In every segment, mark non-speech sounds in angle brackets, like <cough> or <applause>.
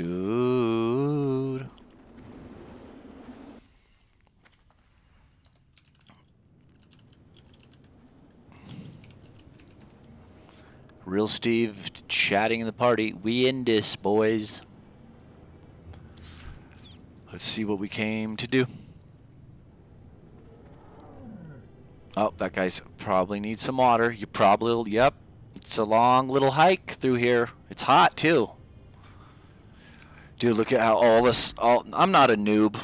Dude. Real Steve chatting in the party. We in this, boys. Let's see what we came to do. Oh, that guy's probably needs some water. You probably, yep. It's a long little hike through here. It's hot too. Dude, look at how all this, all, I'm not a noob.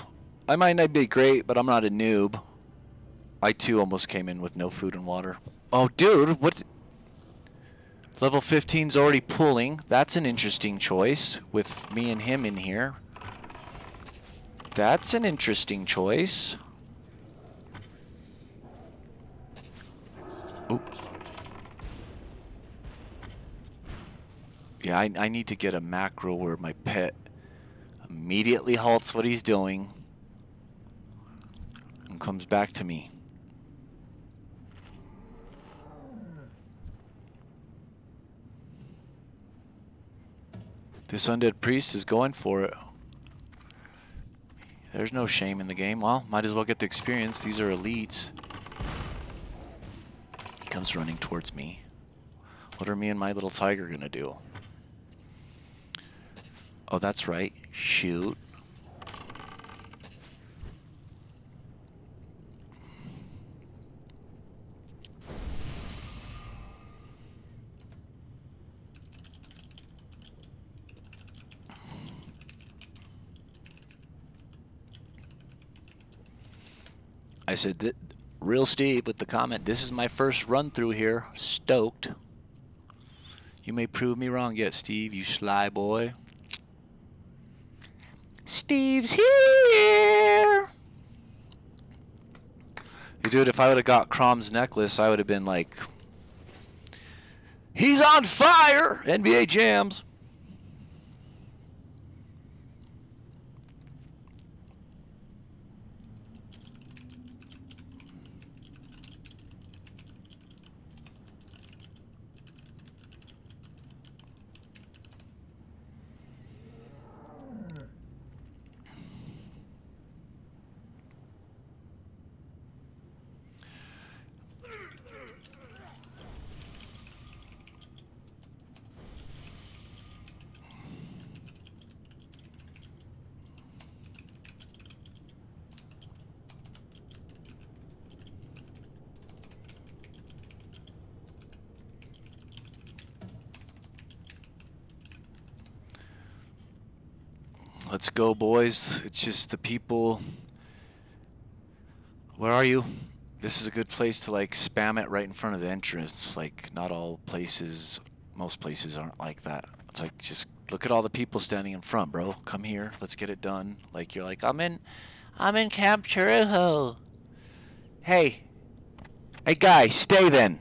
I might not be great, but I'm not a noob. I too almost came in with no food and water. Oh, dude, what? Level 15's already pulling. That's an interesting choice with me and him in here. That's an interesting choice. Yeah, I, I need to get a macro where my pet immediately halts what he's doing and comes back to me. This undead priest is going for it. There's no shame in the game. Well, might as well get the experience. These are elites. He comes running towards me. What are me and my little tiger gonna do? Oh, that's right. Shoot. I said, real Steve with the comment, this is my first run through here. Stoked. You may prove me wrong yet, Steve, you sly boy. Steve's here! Dude, if I would have got Crom's necklace, I would have been like, he's on fire! NBA jams. Let's go, boys. It's just the people. Where are you? This is a good place to like spam it right in front of the entrance. Like, not all places, most places aren't like that. It's like, just look at all the people standing in front, bro. Come here. Let's get it done. Like, you're like, I'm in, I'm in Camp Churro. Hey. Hey, guy, stay then.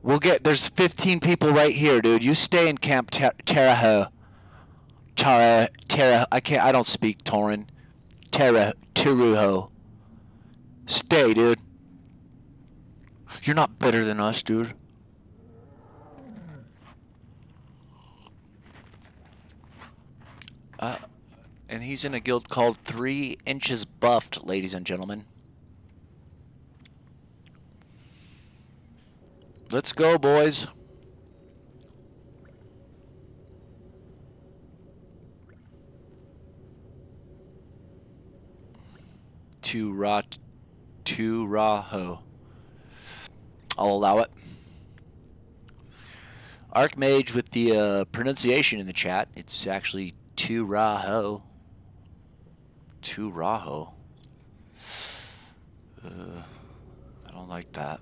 We'll get, there's 15 people right here, dude. You stay in Camp Taurajo. Tara, Tara, I can't, I don't speak Tauren. Tara, Tiruho. Stay, dude. You're not better than us, dude. Uh, and he's in a guild called Three Inches Buffed, ladies and gentlemen. Let's go, boys. To Ra to Raho. I'll allow it. Archmage with the uh, pronunciation in the chat. It's actually to Raho. To Raho. Uh, I don't like that.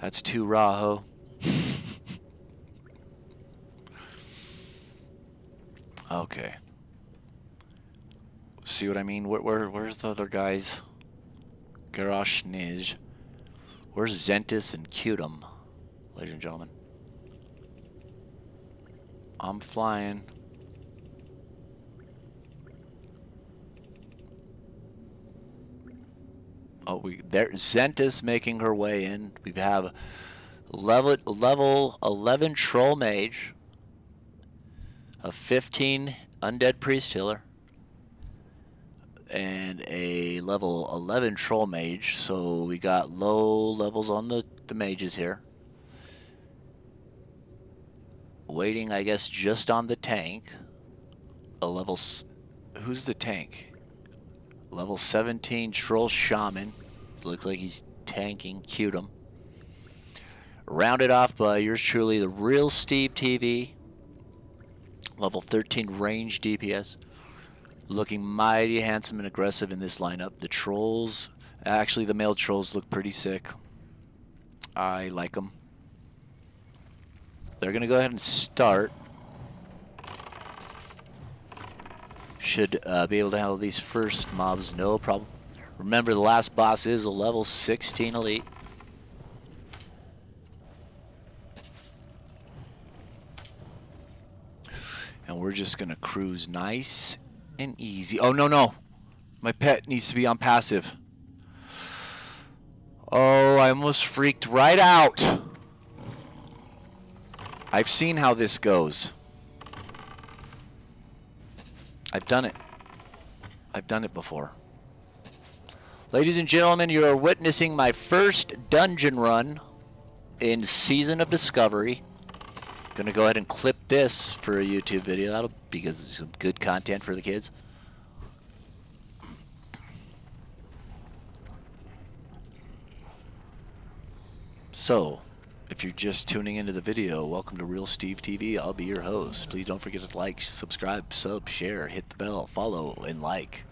That's to Raho. <laughs> okay. See what I mean? Where, where where's the other guys? Garrosh Nij. Where's Zentis and Cutum, ladies and gentlemen? I'm flying. Oh, we there. Zentis making her way in. We have level level 11 troll mage, a 15 undead priest healer, and a level 11 troll mage. So we got low levels on the, the mages here. Waiting, I guess, just on the tank. A level... Who's the tank? Level 17 troll shaman. Looks like he's tanking Cutum. Rounded off by yours truly, the real Steve TV. Level 13 range DPS. Looking mighty handsome and aggressive in this lineup. The trolls, actually the male trolls look pretty sick. I like them. They're going to go ahead and start. Should uh, be able to handle these first mobs, no problem. Remember, the last boss is a level 16 elite. And we're just going to cruise nice and easy. Oh, no, no. My pet needs to be on passive. Oh, I almost freaked right out. I've seen how this goes. I've done it. I've done it before. Ladies and gentlemen, you are witnessing my first dungeon run in Season of Discovery. Gonna go ahead and clip this for a YouTube video. That'll be some good content for the kids. So, if you're just tuning into the video, welcome to Real Steve TV. I'll be your host. Please don't forget to like, subscribe, sub, share, hit the bell, follow, and like.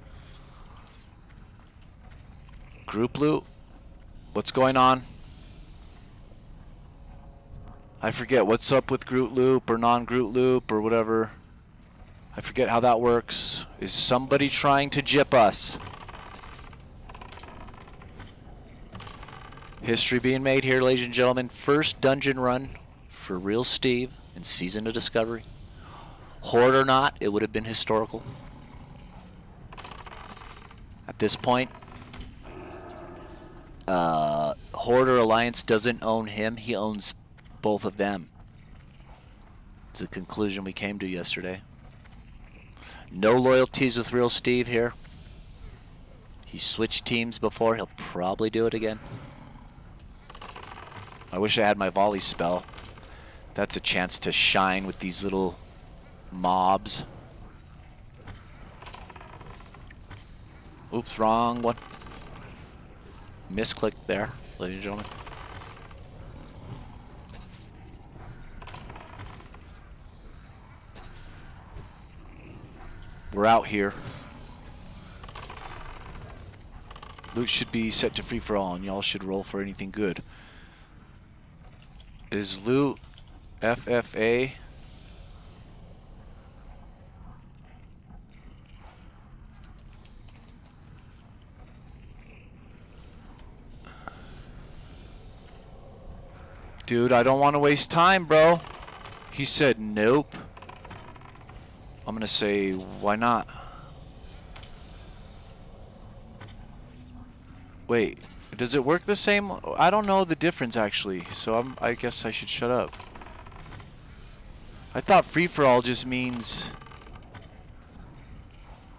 Group loot? What's going on? I forget what's up with Groot Loop or non-Groot Loop or whatever. I forget how that works. Is somebody trying to jip us? History being made here, ladies and gentlemen. First dungeon run for real Steve in Season of Discovery. Horde or not, it would have been historical. At this point, uh, Horde or Alliance doesn't own him. He owns both of them. It's the conclusion we came to yesterday. No loyalties with real Steve here. He switched teams before. He'll probably do it again. I wish I had my volley spell. That's a chance to shine with these little mobs. Oops, wrong one. Misclicked there, ladies and gentlemen. We're out here. Loot should be set to free for all, and y'all should roll for anything good. Is loot FFA? Dude, I don't want to waste time, bro. He said nope. I'm to say, why not? Wait, does it work the same? I don't know the difference, actually, so I'm, I guess I should shut up. I thought free-for-all just means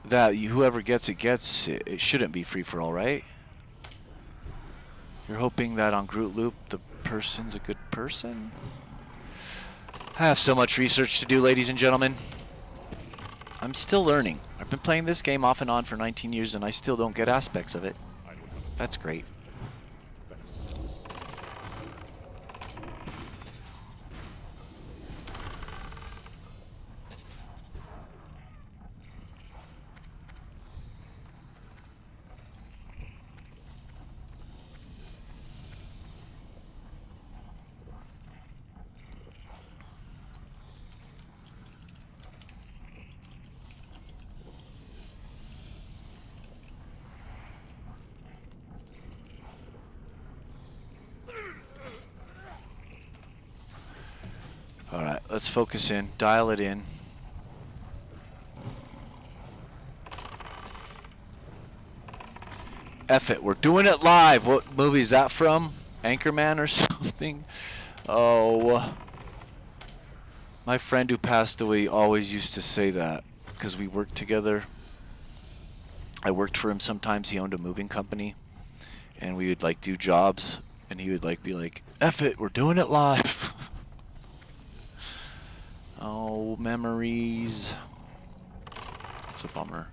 that whoever gets it gets it. It shouldn't be free-for-all, right? You're hoping that on Groot Loop the person's a good person? I have so much research to do, ladies and gentlemen. I'm still learning. I've been playing this game off and on for 19 years and I still don't get aspects of it. That's great. Let's focus in, dial it in. F it, we're doing it live. What movie is that from? Anchorman or <laughs> something? Oh. My friend who passed away always used to say that because we worked together. I worked for him sometimes. He owned a moving company, and we would like do jobs, and he would like be like, "F it, we're doing it live." <laughs> oh, memories. It's a bummer.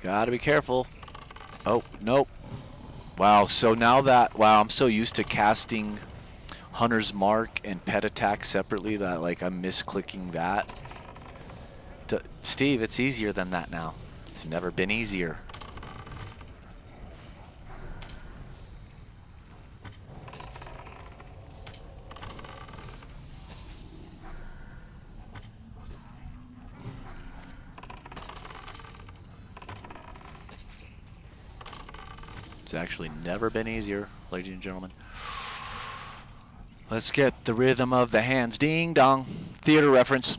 Gotta be careful. Oh, nope. Wow, so now that, wow, I'm so used to casting Hunter's Mark and Pet Attack separately that, like, I'm misclicking that. Steve, it's easier than that now. It's never been easier. It's actually never been easier, ladies and gentlemen. Let's get the rhythm of the hands. Ding dong. Theater reference.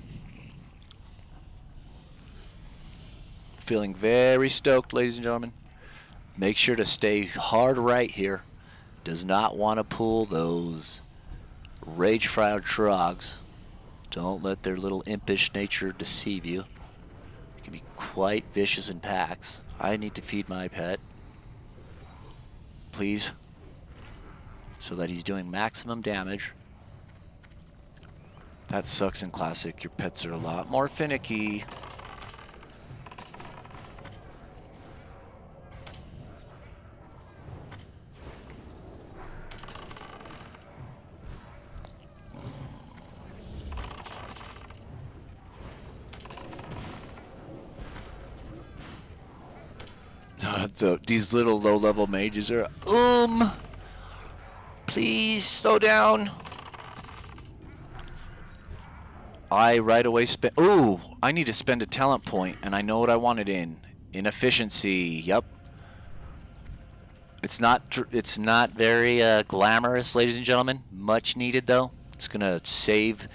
Feeling very stoked, ladies and gentlemen. Make sure to stay hard right here. Does not want to pull those Ragefire trogs. Don't let their little impish nature deceive you. It can be quite vicious in packs. I need to feed my pet please, so that he's doing maximum damage. That sucks in Classic. Your pets are a lot more finicky. The, these little low-level mages are, um, please slow down. I right away spend, ooh, I need to spend a talent point, and I know what I wanted in. Inefficiency, yep. It's not, it's not very uh, glamorous, ladies and gentlemen. Much needed, though. It's going to save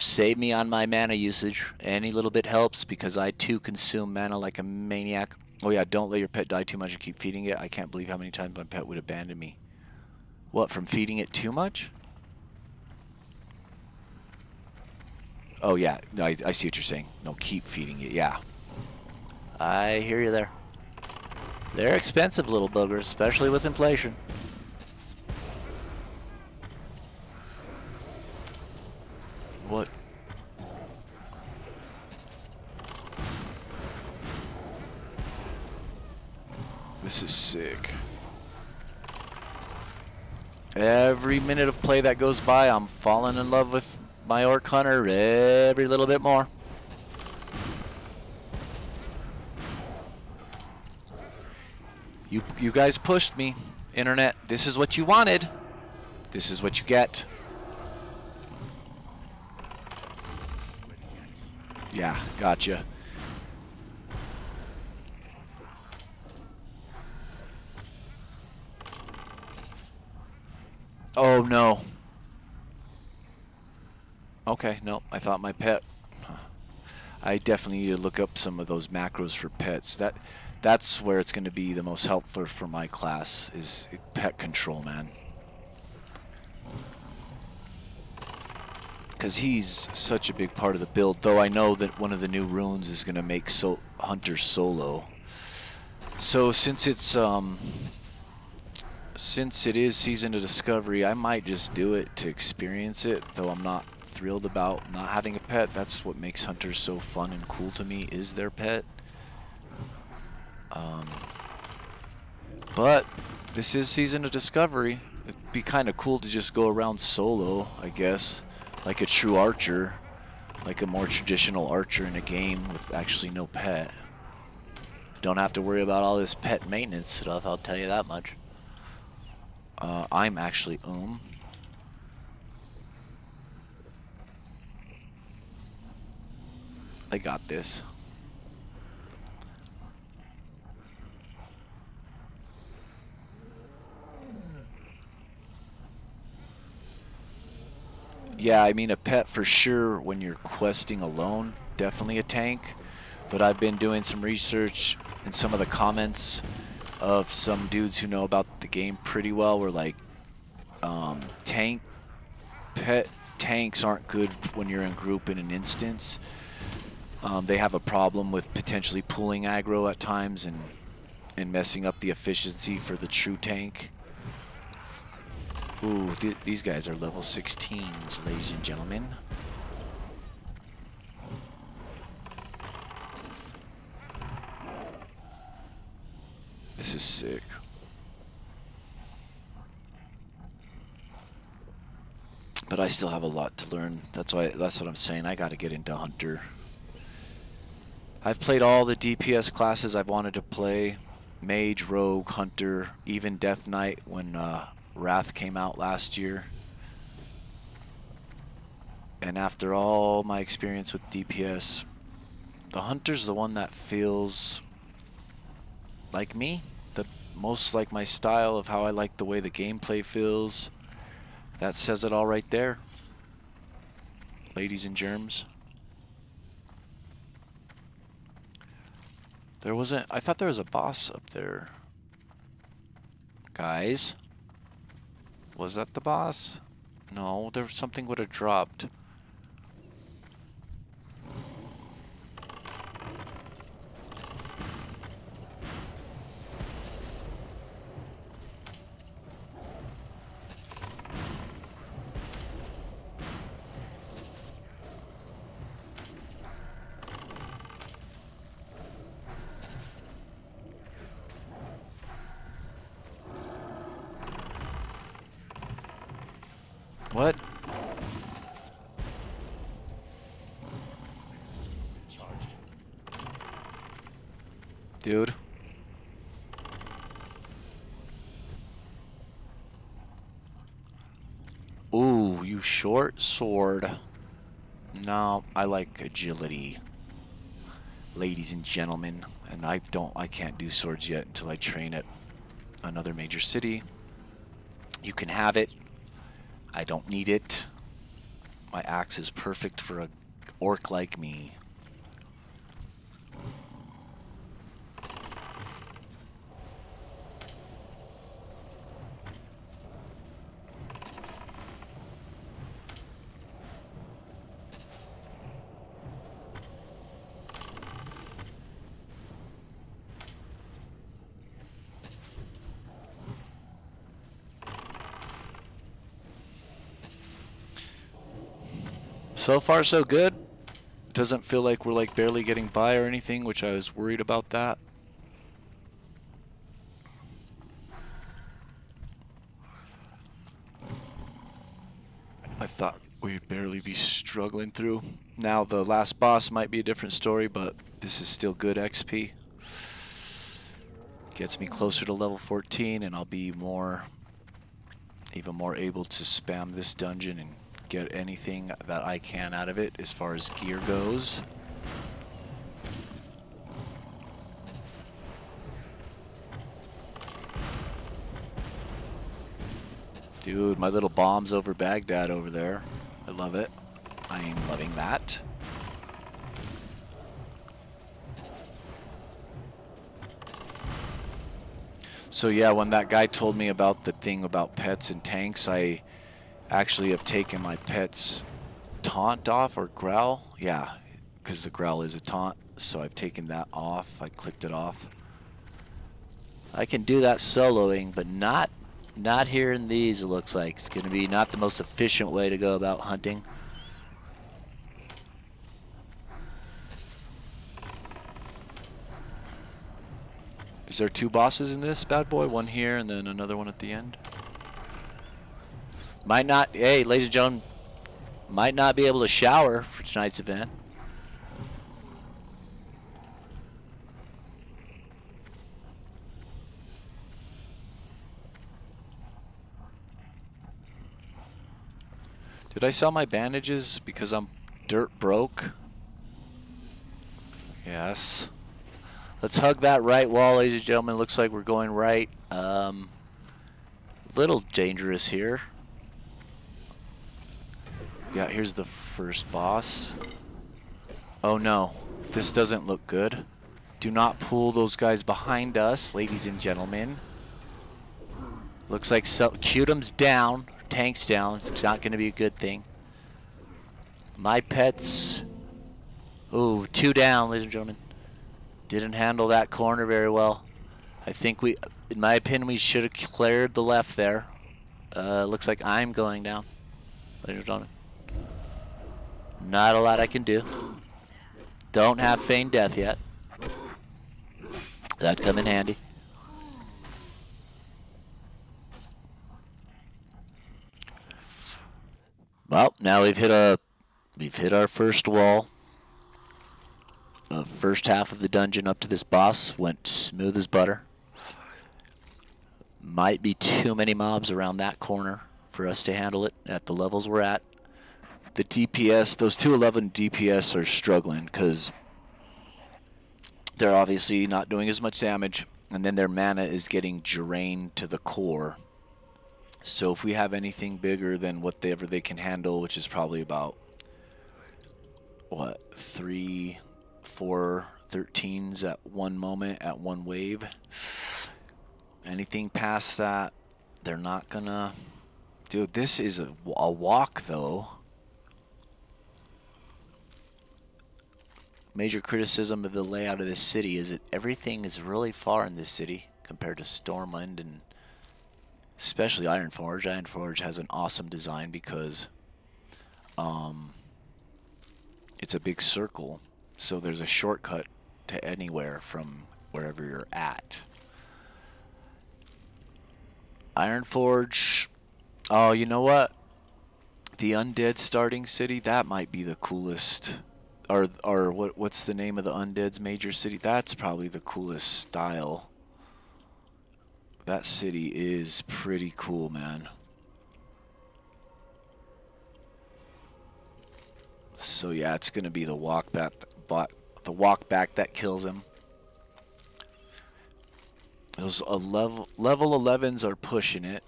save me on my mana usage. Any little bit helps because I too consume mana like a maniac. Oh yeah, don't let your pet die too much and keep feeding it. I can't believe how many times my pet would abandon me. What, from feeding it too much? Oh yeah, no, I, I see what you're saying. No, keep feeding it, yeah. I hear you there. They're expensive little boogers, especially with inflation. What This is sick. Every minute of play that goes by, I'm falling in love with my Orc Hunter every little bit more. You, you guys pushed me, Internet. This is what you wanted. This is what you get. Yeah, gotcha. Oh, no. Okay, no, I thought my pet... I definitely need to look up some of those macros for pets. That That's where it's going to be the most helpful for my class, is pet control, man. Because he's such a big part of the build, though I know that one of the new runes is going to make so Hunter solo. So since it's... um since it is Season of Discovery, I might just do it to experience it, though I'm not thrilled about not having a pet. That's what makes hunters so fun and cool to me, is their pet. Um, but this is Season of Discovery. It'd be kind of cool to just go around solo, I guess, like a true archer, like a more traditional archer in a game with actually no pet. Don't have to worry about all this pet maintenance stuff, I'll tell you that much. Uh, I'm actually Um. I got this. Yeah, I mean a pet for sure when you're questing alone, definitely a tank. But I've been doing some research in some of the comments of some dudes who know about the game pretty well were like um, tank pet tanks aren't good when you're in group in an instance. Um, they have a problem with potentially pulling aggro at times and and messing up the efficiency for the true tank. Ooh, th these guys are level 16s, ladies and gentlemen. This is sick. But I still have a lot to learn. That's why that's what I'm saying. I got to get into Hunter. I've played all the DPS classes I've wanted to play. Mage, Rogue, Hunter, even Death Knight when uh, Wrath came out last year. And after all my experience with DPS, the Hunter's the one that feels like me. The most like my style of how I like the way the gameplay feels. That says it all right there. Ladies and germs. There wasn't, I thought there was a boss up there. Guys. Was that the boss? No, there something would have dropped. What? Dude. Ooh, you short sword. No, I like agility. Ladies and gentlemen, and I don't I can't do swords yet until I train at another major city. You can have it. I don't need it. My axe is perfect for a orc like me. So far, so good. Doesn't feel like we're like barely getting by or anything, which I was worried about that. I thought we'd barely be struggling through. Now the last boss might be a different story, but this is still good XP. Gets me closer to level 14 and I'll be more, even more able to spam this dungeon and get anything that I can out of it as far as gear goes. Dude, my little bombs over Baghdad over there. I love it. I am loving that. So yeah, when that guy told me about the thing about pets and tanks, I actually have taken my pet's taunt off or growl. Yeah, because the growl is a taunt. So I've taken that off. I clicked it off. I can do that soloing, but not not here in these, it looks like. It's going to be not the most efficient way to go about hunting. Is there two bosses in this bad boy? One here and then another one at the end? Might not, hey, ladies and gentlemen, might not be able to shower for tonight's event. Did I sell my bandages because I'm dirt broke? Yes. Let's hug that right wall, ladies and gentlemen. Looks like we're going right. Um, little dangerous here. Yeah, here's the first boss. Oh no, this doesn't look good. Do not pull those guys behind us, ladies and gentlemen. Looks like so Cutum's down, tank's down. It's not going to be a good thing. My pets. Ooh, two down, ladies and gentlemen. Didn't handle that corner very well. I think we, in my opinion, we should have cleared the left there. Uh, looks like I'm going down, ladies and gentlemen. Not a lot I can do. Don't have feigned death yet. That'd come in handy. Well, now we've hit a we've hit our first wall. The first half of the dungeon up to this boss went smooth as butter. Might be too many mobs around that corner for us to handle it at the levels we're at. The DPS, those 211 DPS are struggling because they're obviously not doing as much damage, and then their mana is getting drained to the core. So if we have anything bigger than whatever they can handle, which is probably about, what, three, four 13s at one moment, at one wave. Anything past that, they're not gonna... Dude, this is a, a walk, though. Major criticism of the layout of this city is that everything is really far in this city compared to Stormwind and especially Ironforge. Ironforge has an awesome design because um, it's a big circle, so there's a shortcut to anywhere from wherever you're at. Ironforge, oh, you know what? The Undead starting city, that might be the coolest. Or, or what? what's the name of the Undead's major city? That's probably the coolest style. That city is pretty cool, man. So yeah, it's gonna be the walk back, but the walk back that kills him. Those a level level 11s are pushing it.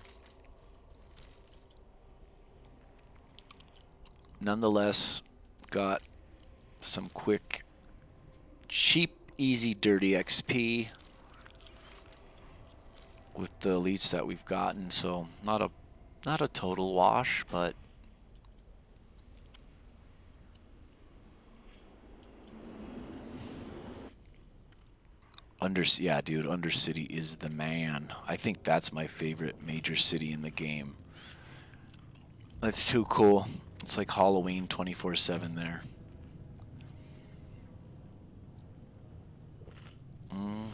Nonetheless, got some quick, cheap, easy, dirty XP with the elites that we've gotten. So not a not a total wash, but Under yeah, dude, Undercity is the man. I think that's my favorite major city in the game. That's too cool. It's like Halloween 24/7 there. Mm.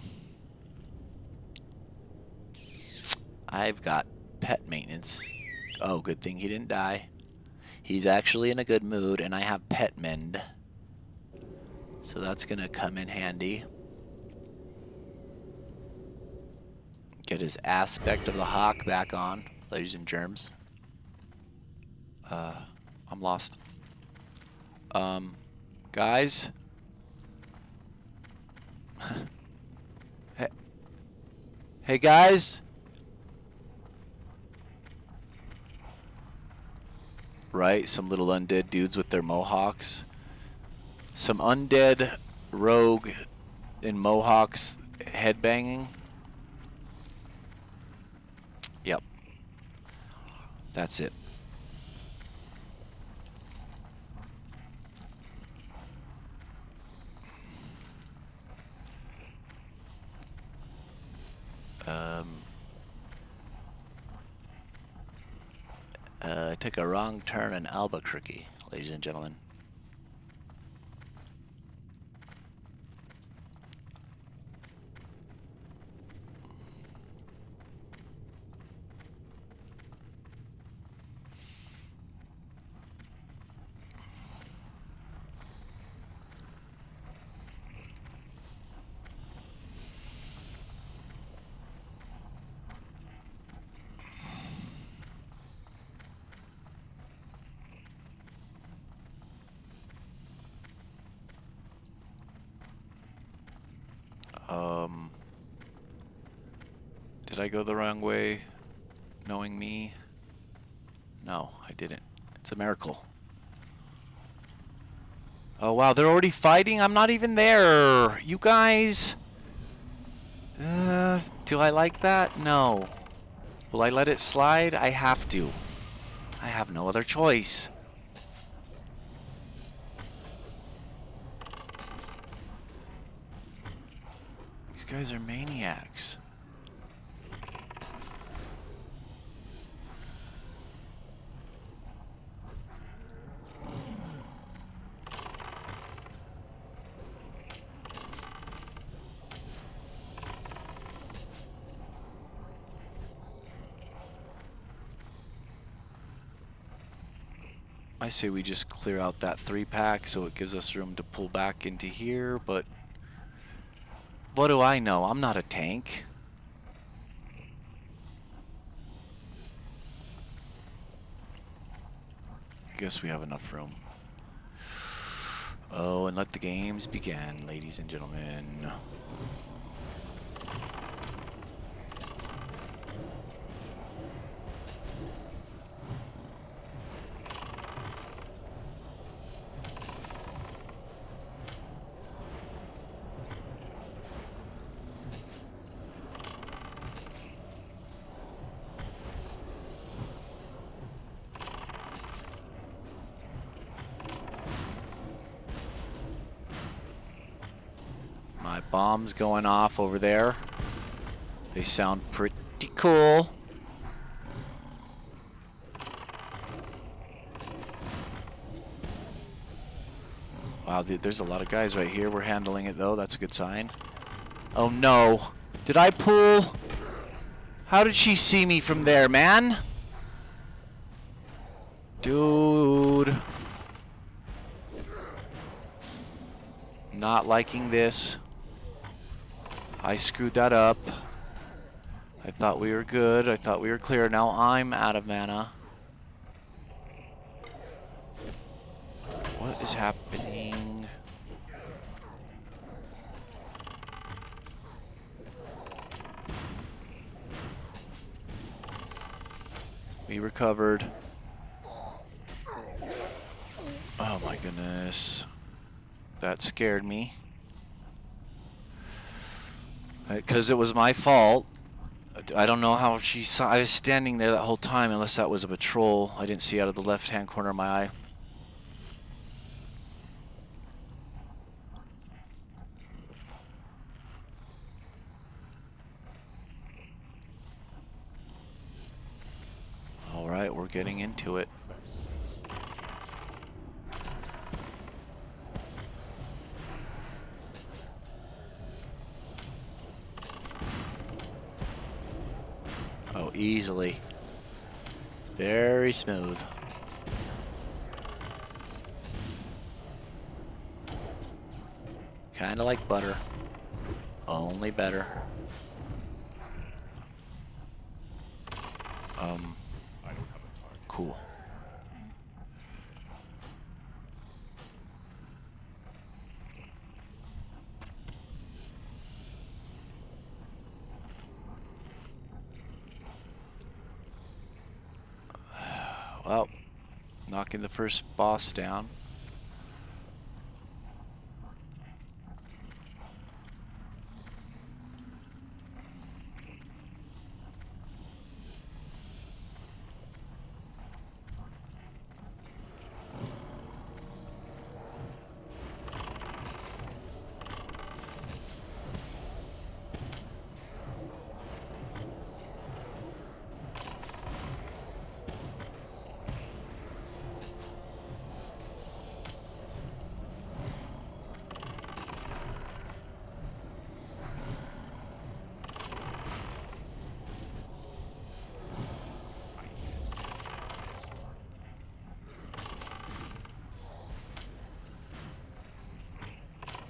I've got pet maintenance. Oh, good thing he didn't die. He's actually in a good mood, and I have pet mend. So that's going to come in handy. Get his aspect of the hawk back on, ladies and germs. Uh, I'm lost. Um, guys? <laughs> hey, guys? Right, some little undead dudes with their mohawks. Some undead rogue in mohawks headbanging. Yep. That's it. Um, uh, took a wrong turn in Albuquerque, ladies and gentlemen. Um, did I go the wrong way, knowing me? No, I didn't. It's a miracle. Oh wow, they're already fighting? I'm not even there. You guys. Uh, do I like that? No. Will I let it slide? I have to. I have no other choice. These guys are maniacs. I say we just clear out that three pack so it gives us room to pull back into here, but what do I know? I'm not a tank. I guess we have enough room. Oh, and let the games begin, ladies and gentlemen. My bombs going off over there. They sound pretty cool. Wow, there's a lot of guys right here. We're handling it though. That's a good sign. Oh no. Did I pull? How did she see me from there, man? Dude. Not liking this. I screwed that up. I thought we were good. I thought we were clear. Now I'm out of mana. What is happening? We recovered. Oh my goodness. That scared me. Because it was my fault. I don't know how she saw. I was standing there that whole time, unless that was a patrol. I didn't see out of the left hand corner of my eye. All right, we're getting into it. Oh, easily. Very smooth. Kind of like butter. Only better. Um, cool. Well, knocking the first boss down.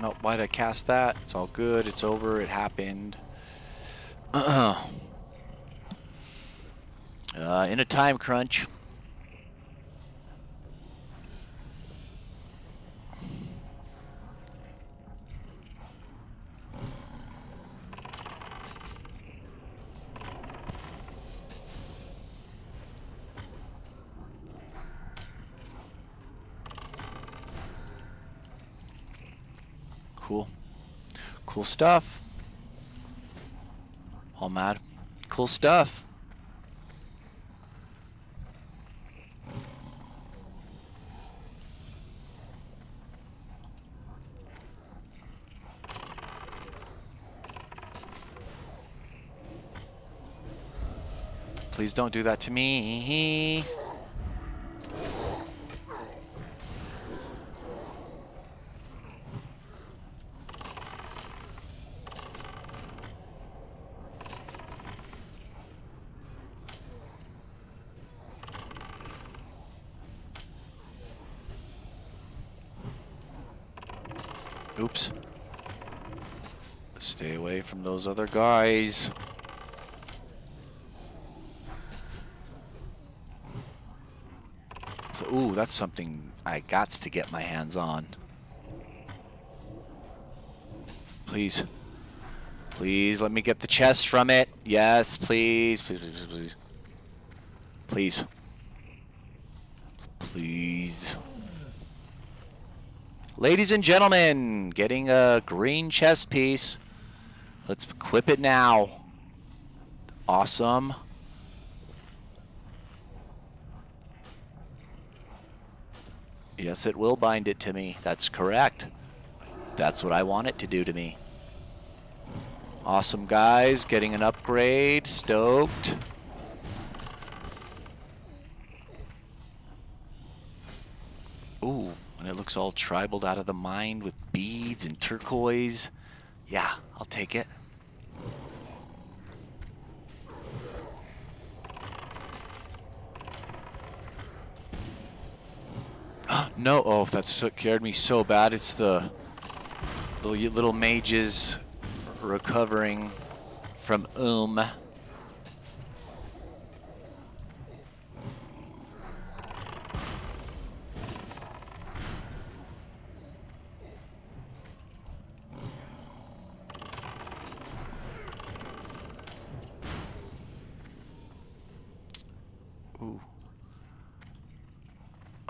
Nope, why'd I cast that? It's all good, it's over, it happened. <clears throat> uh, in a time crunch. Cool. Cool stuff. All mad. Cool stuff. Please don't do that to me. Oops. Stay away from those other guys. So, ooh, that's something I got to get my hands on. Please. Please let me get the chest from it. Yes, please. Please, please, please. Please. Please. Ladies and gentlemen, getting a green chest piece. Let's equip it now. Awesome. Yes, it will bind it to me. That's correct. That's what I want it to do to me. Awesome, guys. Getting an upgrade. Stoked. Ooh, and it all tribaled out of the mind with beads and turquoise. Yeah, I'll take it. <gasps> no, oh, that scared me so bad. It's the little, little mages recovering from Oom.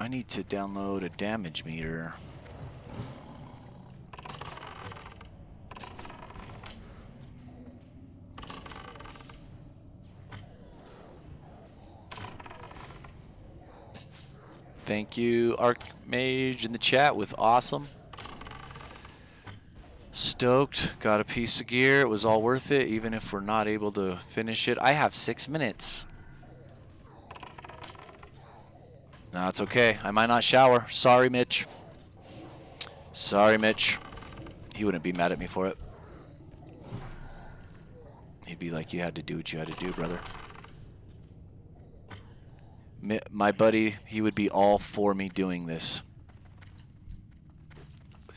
I need to download a damage meter. Thank you, Archmage in the chat with awesome. Stoked, got a piece of gear. It was all worth it, even if we're not able to finish it. I have six minutes. It's okay. I might not shower. Sorry, Mitch. Sorry, Mitch. He wouldn't be mad at me for it. He'd be like, you had to do what you had to do, brother. My buddy, he would be all for me doing this.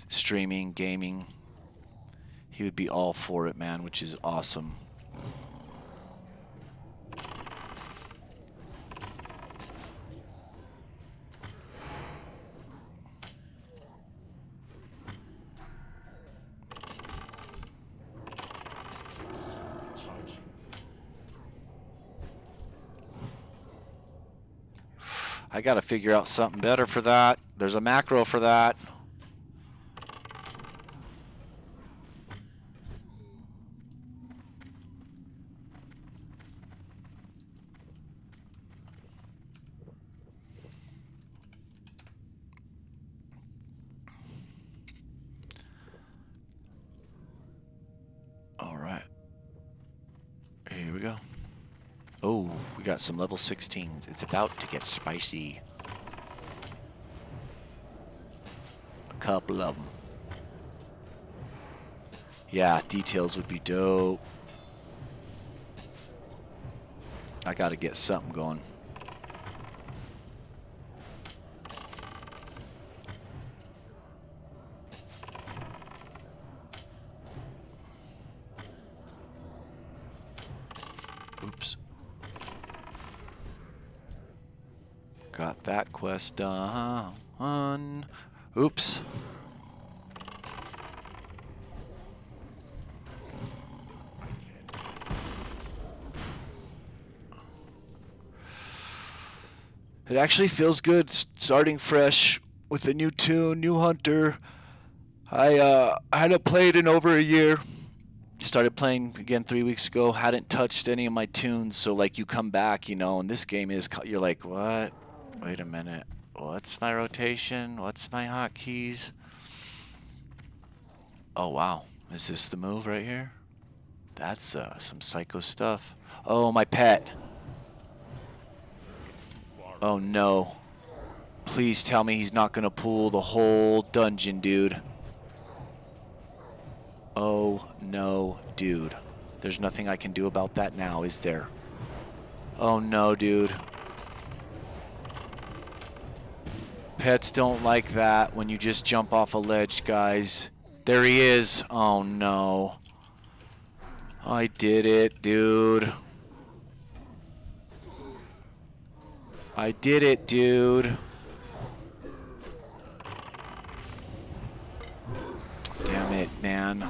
Streaming, gaming. He would be all for it, man, which is awesome. I got to figure out something better for that. There's a macro for that. Oh, we got some level 16s. It's about to get spicy. A couple of them. Yeah, details would be dope. I got to get something going. Oops. Got quest done. Oops. It actually feels good starting fresh with a new toon, new hunter. I uh, hadn't played in over a year. Started playing again three weeks ago. Hadn't touched any of my toons, so like you come back, you know, and this game is you're like, what? Wait a minute. What's my rotation? What's my hotkeys? Oh wow, is this the move right here? That's uh, some psycho stuff. Oh, my pet. Oh no. Please tell me he's not gonna pull the whole dungeon, dude. Oh no, dude. There's nothing I can do about that now, is there? Oh no, dude. Pets don't like that when you just jump off a ledge, guys. There he is. Oh no. I did it, dude. I did it, dude. Damn it, man.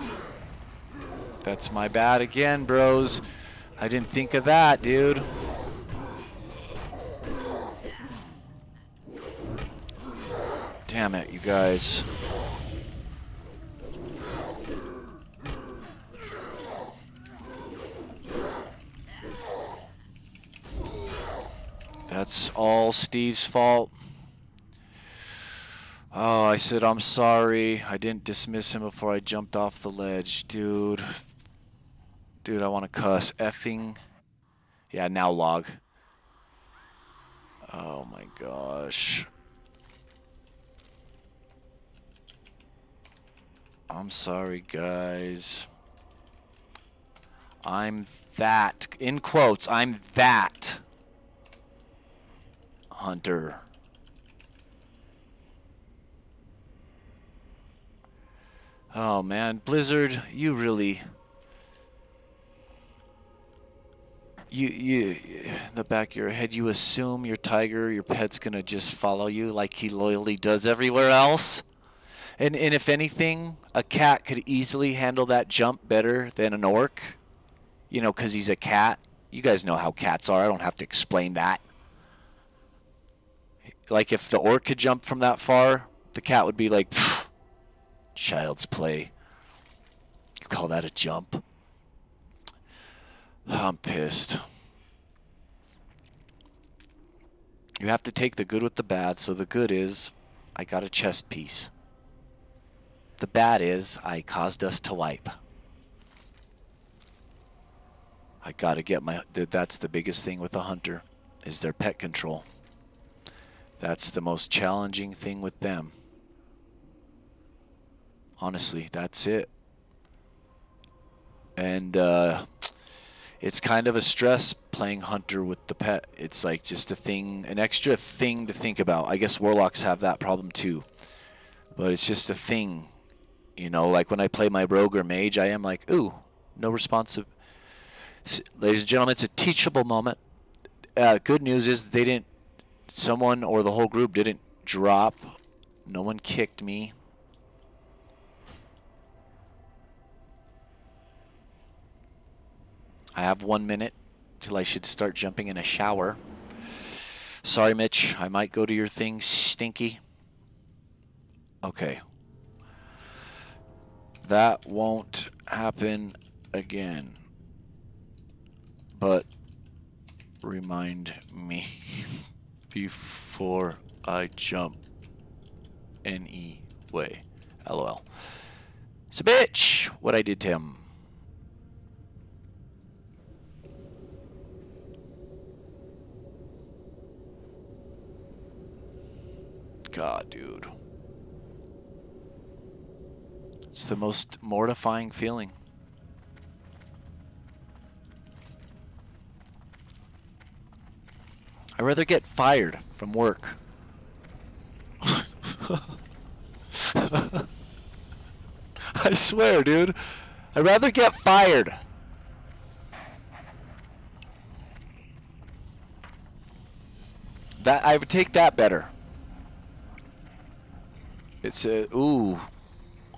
That's my bad again, bros. I didn't think of that, dude. Damn it, you guys. That's all Steve's fault. Oh, I said, I'm sorry. I didn't dismiss him before I jumped off the ledge. Dude. Dude, I want to cuss. Effing. Yeah, now log. Oh my gosh. I'm sorry, guys. I'm that. In quotes, I'm that. Hunter. Oh man, Blizzard, you really you you in the back of your head you assume your tiger, your pet's going to just follow you like he loyally does everywhere else. And and if anything, a cat could easily handle that jump better than an orc. You know, cuz he's a cat. You guys know how cats are. I don't have to explain that. Like if the orc could jump from that far, the cat would be like, child's play. You call that a jump? I'm pissed. You have to take the good with the bad. So the good is I got a chest piece. The bad is I caused us to wipe. I got to get my that's the biggest thing with a hunter is their pet control. That's the most challenging thing with them. Honestly, that's it. And uh, it's kind of a stress playing hunter with the pet. It's like just a thing, an extra thing to think about. I guess warlocks have that problem too. But it's just a thing. You know, like when I play my rogue or mage, I am like, ooh, no responsive. Ladies and gentlemen, it's a teachable moment. Uh, good news is they didn't someone or the whole group didn't drop. No one kicked me. I have one minute till I should start jumping in a shower. Sorry, Mitch. I might go to your thing, Stinky. Okay. That won't happen again. But remind me. <laughs> before I jump any way. LOL. It's a bitch what I did to him. God, dude. It's the most mortifying feeling. I'd rather get fired from work. <laughs> I swear, dude. I'd rather get fired. That I would take that better. It's a ooh.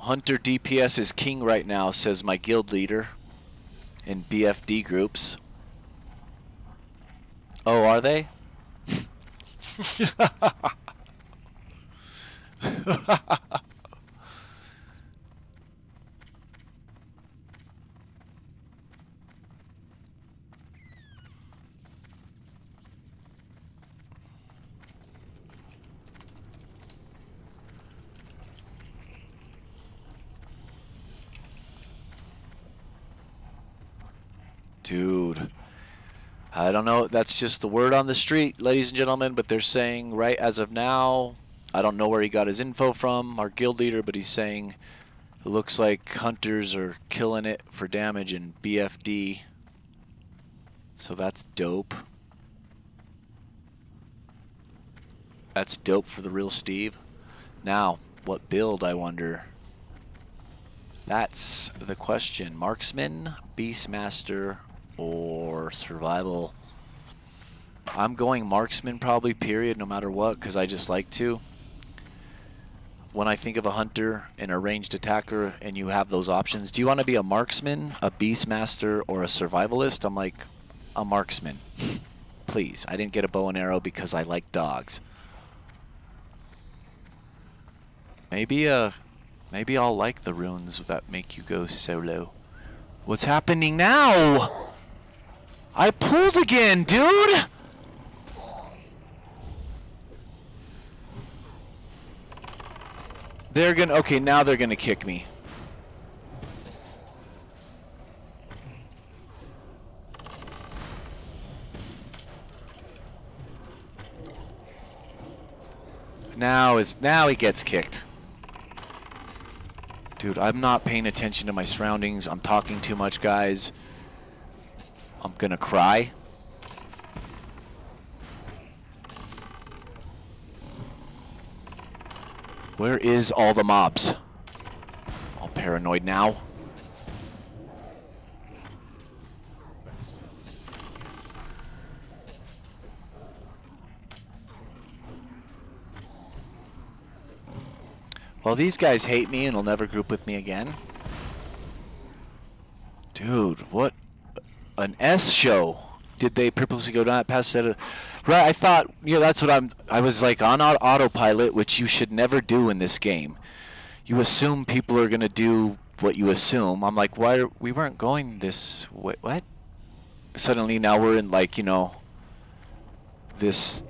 Hunter DPS is king right now, says my guild leader in BFD groups. Oh, are they? <laughs> Dude. I don't know. That's just the word on the street, ladies and gentlemen, but they're saying right as of now, I don't know where he got his info from, our guild leader, but he's saying it looks like hunters are killing it for damage in BFD. So that's dope. That's dope for the real Steve. Now, what build, I wonder? That's the question. Marksman, Beastmaster, or Survival? I'm going Marksman probably, period, no matter what, because I just like to. When I think of a hunter and a ranged attacker and you have those options, do you want to be a Marksman, a Beastmaster, or a Survivalist? I'm like, a Marksman. <laughs> Please. I didn't get a bow and arrow because I like dogs. Maybe uh maybe I'll like the runes that make you go solo. What's happening now? I pulled again, dude! They're gonna okay, now they're gonna kick me. Now is now he gets kicked. Dude, I'm not paying attention to my surroundings. I'm talking too much, guys. I'm gonna cry. Where is all the mobs? All paranoid now. Well, these guys hate me and will never group with me again. Dude, what an S show. Did they purposely go down that? Right, I thought, yeah, that's what I'm, I was like on autopilot, which you should never do in this game. You assume people are going to do what you assume. I'm like, why, are, we weren't going this way, what? Suddenly now we're in like, you know, this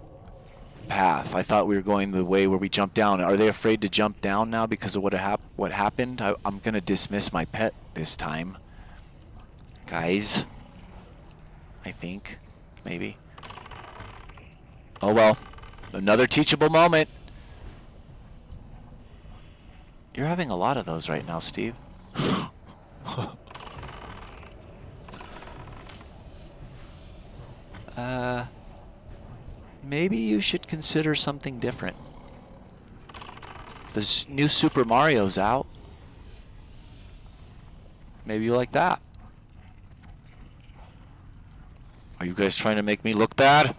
path. I thought we were going the way where we jumped down. Are they afraid to jump down now because of what hap what happened? I, I'm going to dismiss my pet this time. Guys. I think. Maybe. Oh well. Another teachable moment. You're having a lot of those right now, Steve. <laughs> uh maybe you should consider something different. The new Super Mario's out. Maybe you like that. Are you guys trying to make me look bad?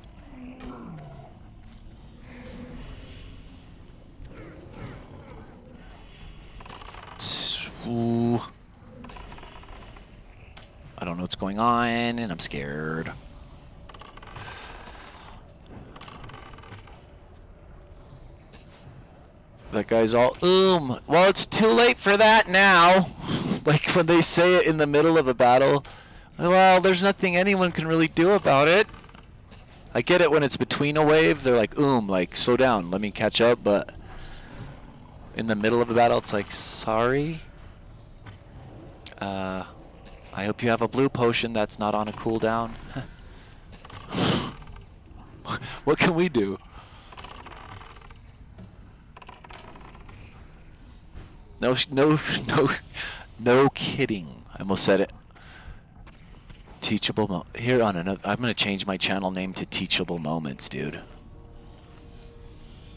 I don't know what's going on, and I'm scared. That guy's all, oom. well, it's too late for that now. <laughs> like when they say it in the middle of a battle, well, there's nothing anyone can really do about it. I get it when it's between a wave, they're like, um, like, slow down, let me catch up, but in the middle of the battle, it's like, sorry? Uh, I hope you have a blue potion that's not on a cooldown. <laughs> what can we do? No, no, <laughs> no, no kidding. I almost said it. Teachable mo here on another. I'm gonna change my channel name to Teachable Moments, dude.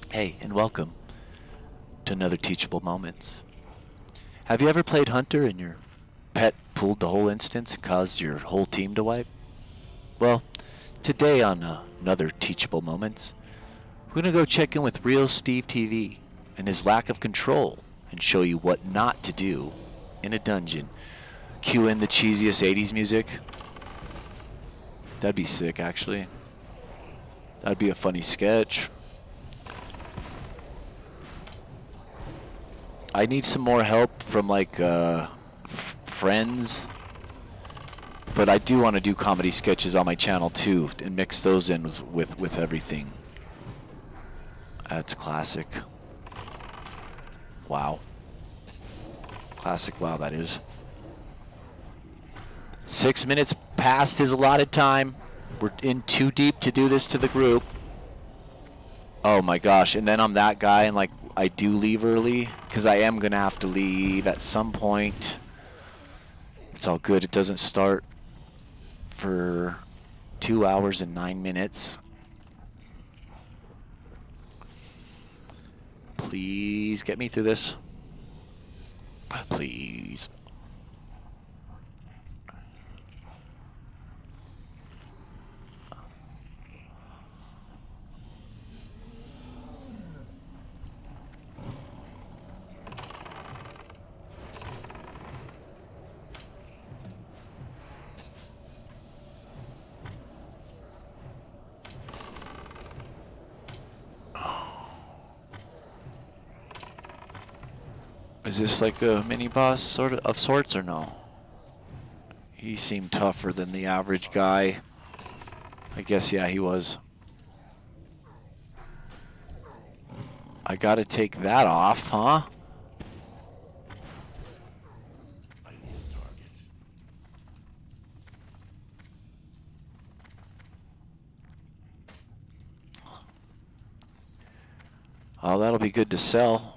Hey, and welcome to another Teachable Moments. Have you ever played Hunter and your pet pulled the whole instance and caused your whole team to wipe? Well, today on uh, another Teachable Moments, we're gonna go check in with Real Steve TV and his lack of control and show you what not to do in a dungeon. Cue in the cheesiest 80s music. That'd be sick, actually. That'd be a funny sketch. I need some more help from, like, uh, friends. But I do want to do comedy sketches on my channel, too, and mix those in with, with everything. That's classic. Wow. Classic wow, that is. Six minutes past his allotted time. We're in too deep to do this to the group. Oh my gosh, and then I'm that guy and like I do leave early because I am going to have to leave at some point. It's all good. It doesn't start for two hours and nine minutes. Please get me through this. Please. Is this like a mini boss sort of, of sorts or no? He seemed tougher than the average guy. I guess, yeah, he was. I gotta take that off, huh? Oh, that'll be good to sell.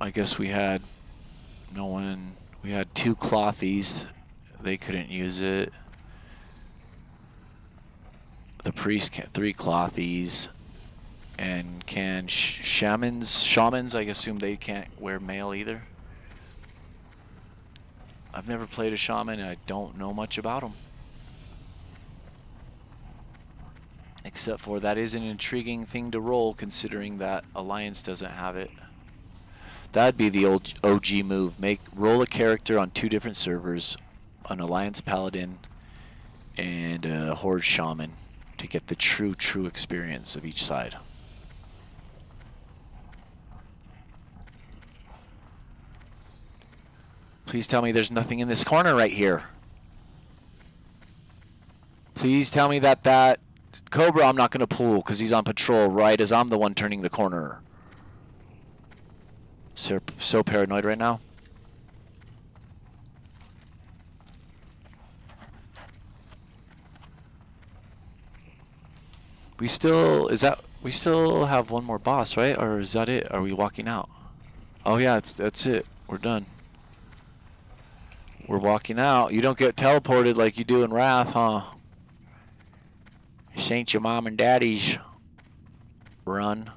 I guess we had no one. We had two clothies. They couldn't use it. The priest can't. Three clothies. And can sh shamans, shamans, I assume they can't wear mail either. I've never played a shaman and I don't know much about them. Except for that is an intriguing thing to roll considering that Alliance doesn't have it. That'd be the old OG move. Make roll a character on two different servers, an Alliance Paladin and a Horde Shaman to get the true, true experience of each side. Please tell me there's nothing in this corner right here. Please tell me that that Cobra I'm not going to pull because he's on patrol right as I'm the one turning the corner. So, so paranoid right now. We still, is that, we still have one more boss, right? Or is that it? Are we walking out? Oh yeah, that's it. We're done. We're walking out. You don't get teleported like you do in Wrath, huh? This ain't your mom and daddy's run.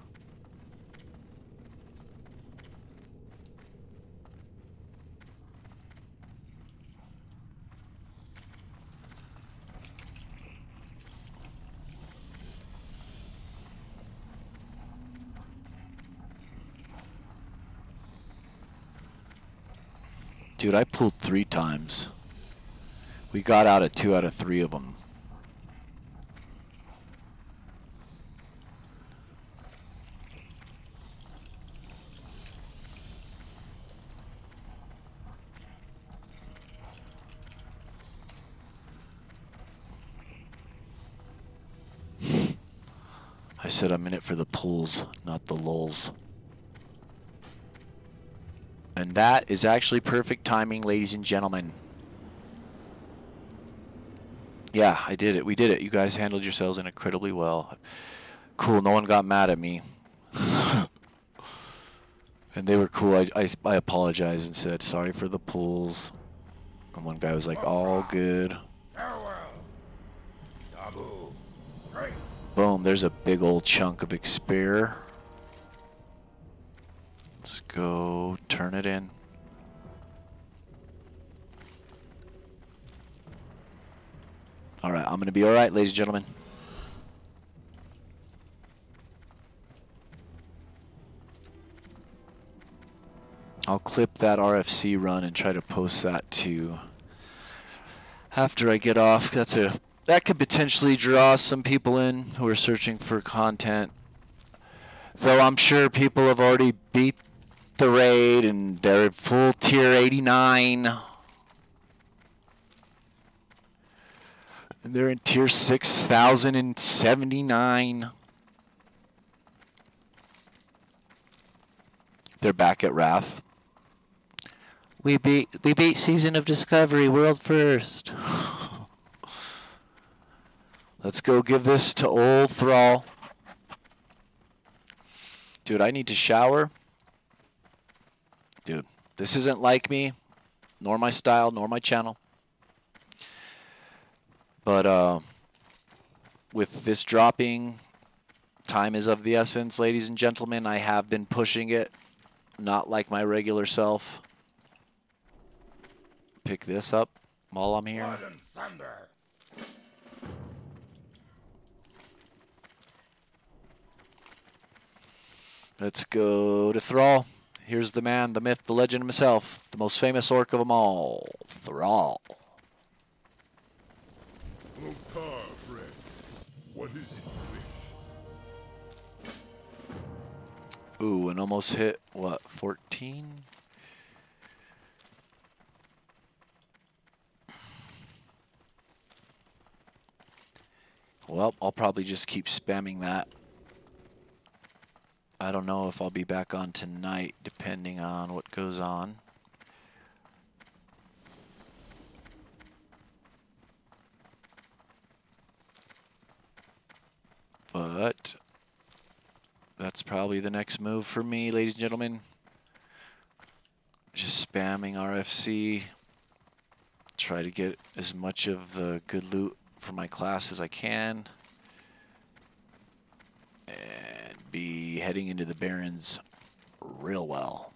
Dude, I pulled three times. We got out of two out of three of them. <laughs> I said I'm in it for the pulls, not the lulls. And that is actually perfect timing, ladies and gentlemen. Yeah, I did it. We did it. You guys handled yourselves incredibly well. Cool. No one got mad at me. <laughs> and they were cool. I, I, I apologized and said, sorry for the pulls. And one guy was like, all good. Boom, there's a big old chunk of Exper. Let's go turn it in. All right, I'm going to be all right, ladies and gentlemen. I'll clip that RFC run and try to post that to after I get off. That's a that could potentially draw some people in who are searching for content. Though I'm sure people have already beat the raid and they're full tier 89. And they're in tier 6079. They're back at Wrath. We beat we beat Season of Discovery world first. <laughs> Let's go give this to old Thrall. Dude, I need to shower. This isn't like me, nor my style, nor my channel. But uh, with this dropping, time is of the essence, ladies and gentlemen. I have been pushing it, not like my regular self. Pick this up while I'm here. Let's go to Thrall. Here's the man, the myth, the legend himself, the most famous orc of them all, Thrall. Oh, Lok'tar, friend. What is it? Ooh, and almost hit, what, 14? Well, I'll probably just keep spamming that. I don't know if I'll be back on tonight, depending on what goes on. But that's probably the next move for me, ladies and gentlemen. Just spamming RFC. Try to get as much of the good loot for my class as I can. And be heading into the Barrens real well.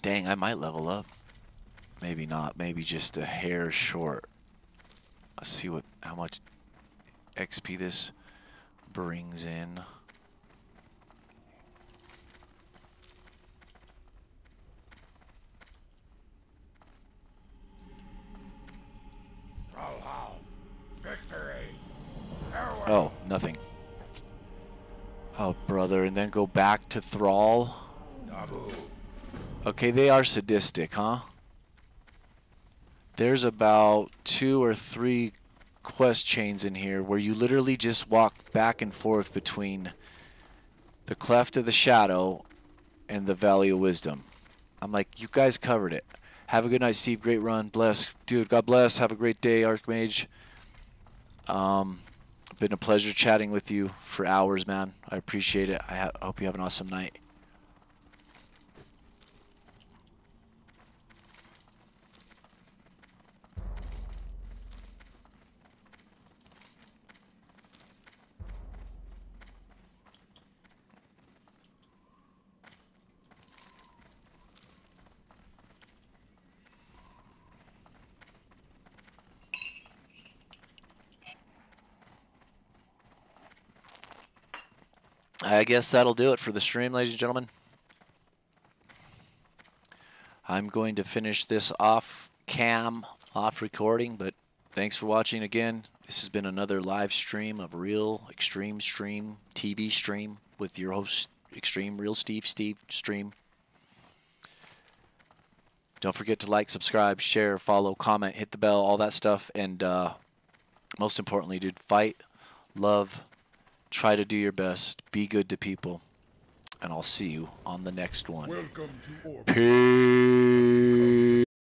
Dang, I might level up. Maybe not. Maybe just a hair short. Let's see what how much XP this brings in. Oh, nothing. Oh, brother, and then go back to Thrall. Okay, they are sadistic, huh? There's about two or three quest chains in here where you literally just walk back and forth between the Cleft of the Shadow and the Valley of Wisdom. I'm like, you guys covered it. Have a good night, Steve. Great run. Bless. Dude, God bless. Have a great day, Archmage. Um, been a pleasure chatting with you for hours, man. I appreciate it. I, I hope you have an awesome night. I guess that'll do it for the stream, ladies and gentlemen. I'm going to finish this off cam, off recording, but thanks for watching again. This has been another live stream of Real Extreme Stream, TV stream with your host, Extreme Real Steve, Steve Stream. Don't forget to like, subscribe, share, follow, comment, hit the bell, all that stuff. And uh, most importantly, dude, fight, love, try to do your best, be good to people, and I'll see you on the next one. Welcome to Orc. Peace.